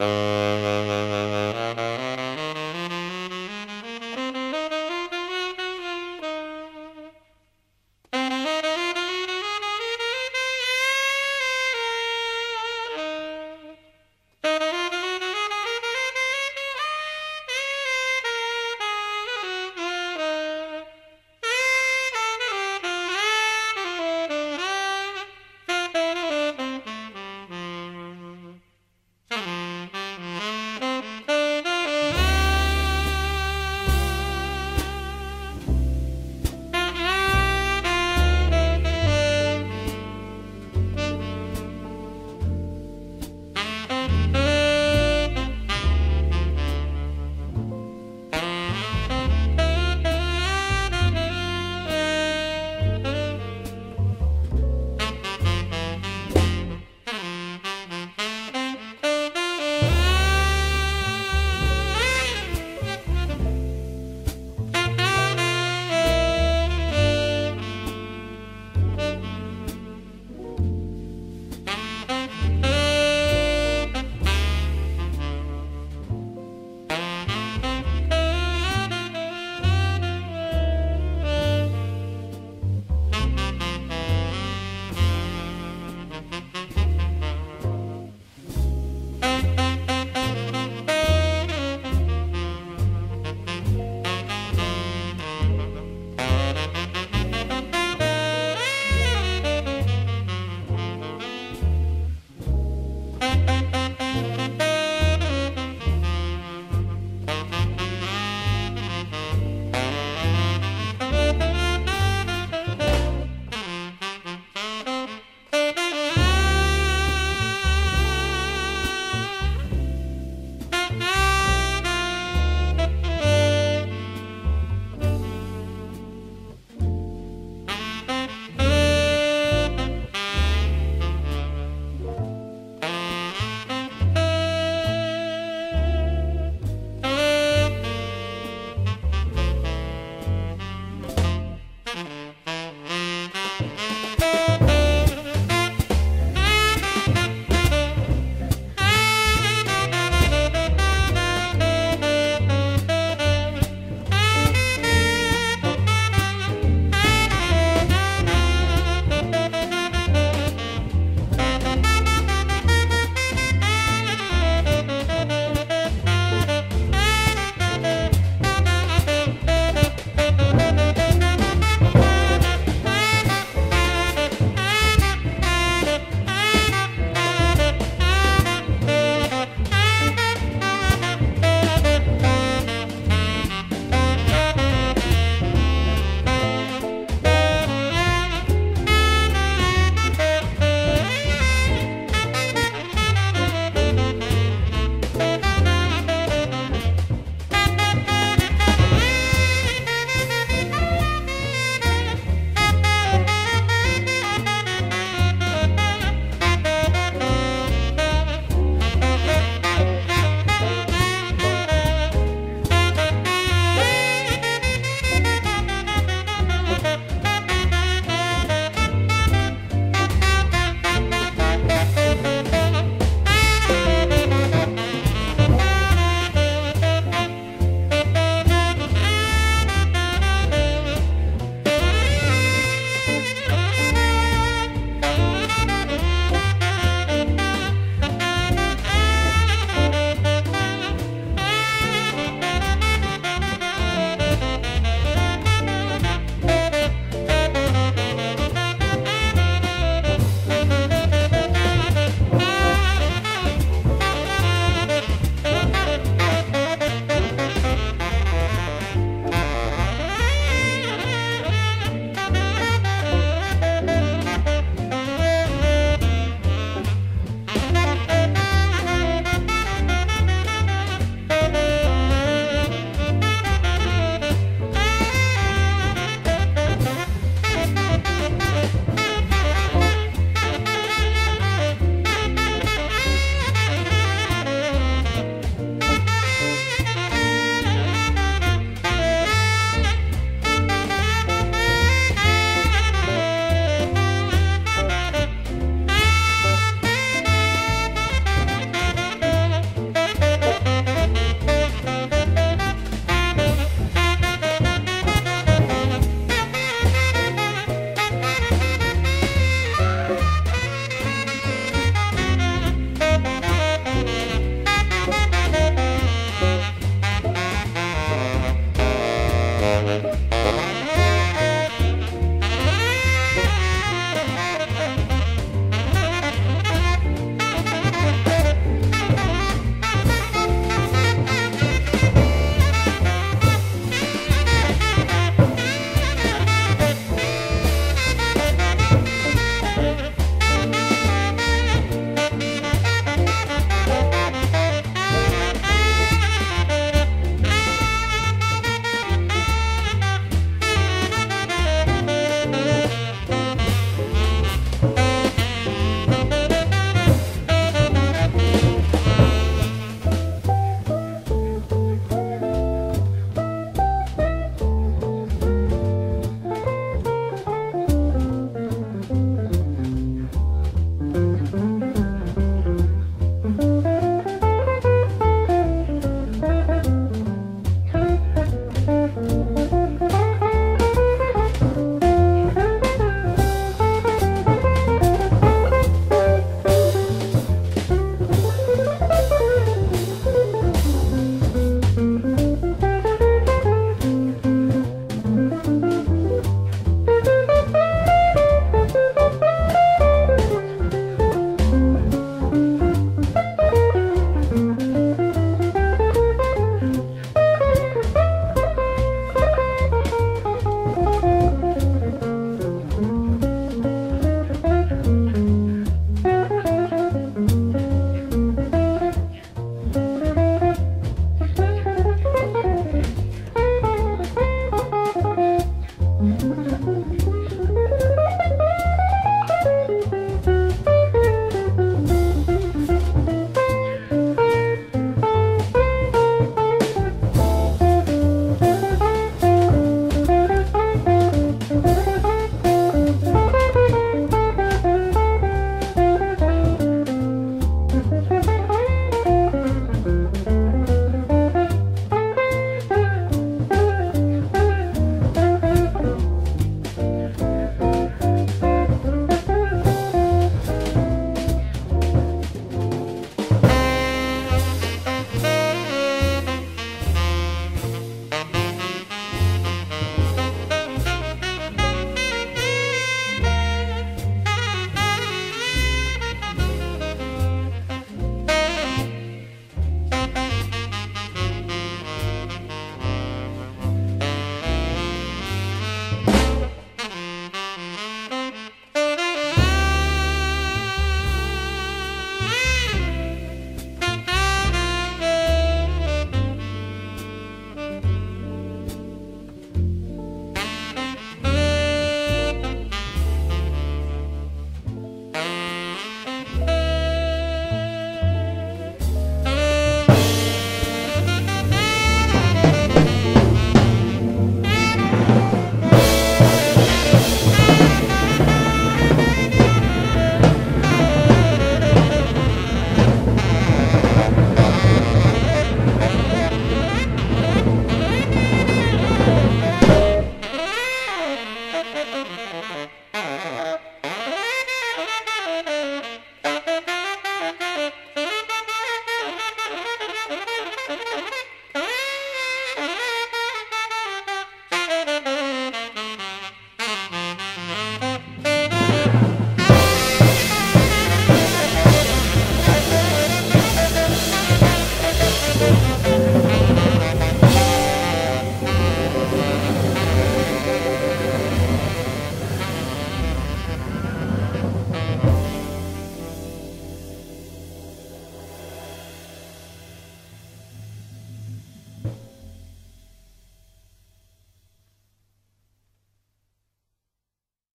Uh...